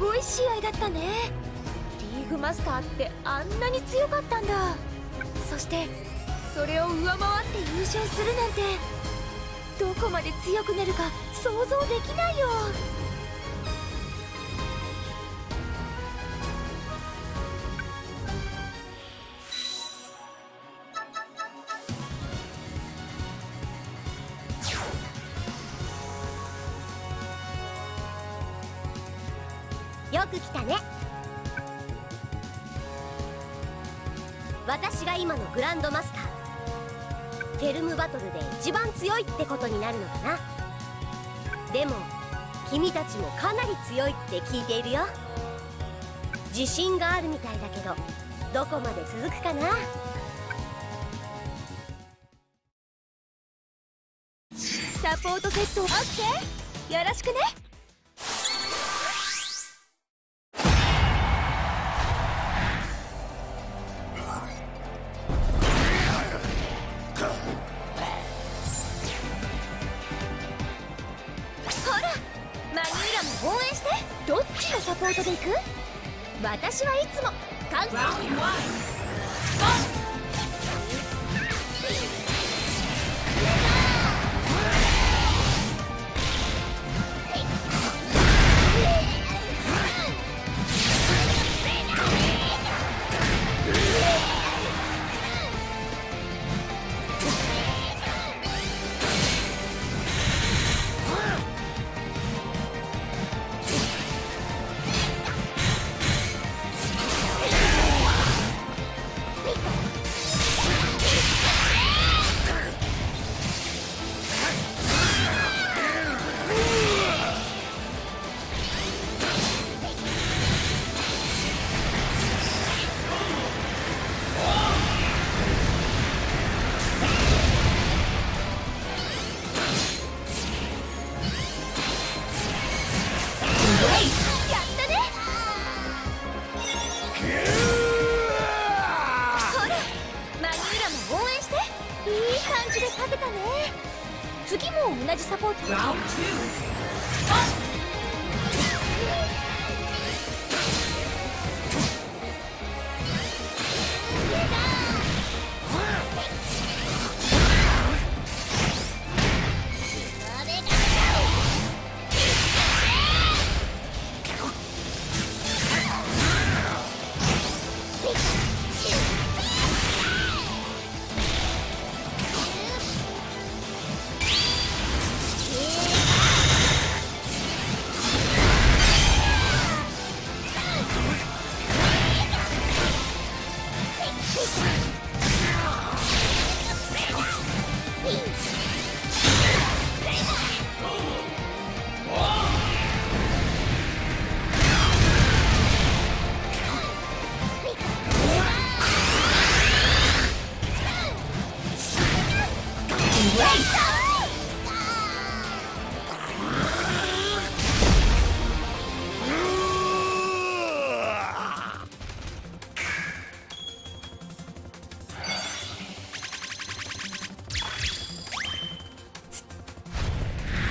ごい試合だったね。リーグマスターってあんなに強かったんだ。そしてそれを上回って優勝するなんてどこまで強くなるか想像できないよ。よく来たね。私が今のグランドマスター。フェルムバトルで一番強いってことになるのかな。でも君たちもかなり強いって聞いているよ。自信があるみたいだけどどこまで続くかな。サポートセットオッケーよろしくね。どっちのサポートで行く？私はいつも韓国いい感じで勝てたね。次も同じサポート。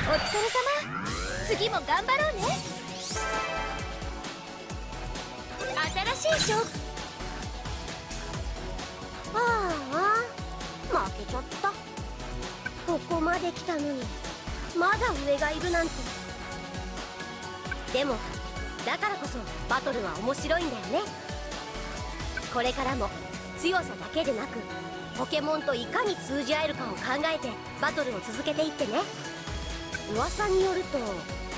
お疲れ様。次も頑張ろうね。新しい勝負。ああ負けちゃった。ここまで来たのにまだ上がいるなんて。でもだからこそバトルは面白いんだよね。これからも強さだけでなくポケモンといかに通じ合えるかを考えてバトルを続けていってね。噂によると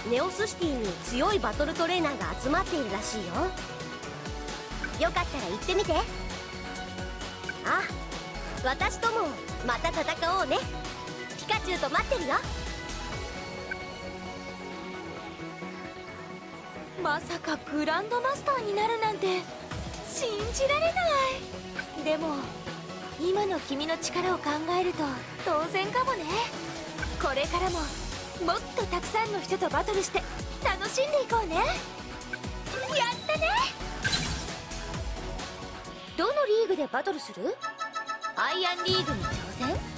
ネオスシティに強いバトルトレーナーが集まっているらしいよ。よかったら行ってみて。あ私ともまた戦おうね。ピカチュウと待ってるよ。まさかグランドマスターになるなんて信じられない。でも今の君の力を考えると当然かもね。これからももっとたくさんの人とバトルして楽しんでいこうね。やったね。どのリーグでバトルする？アイアンリーグに挑戦？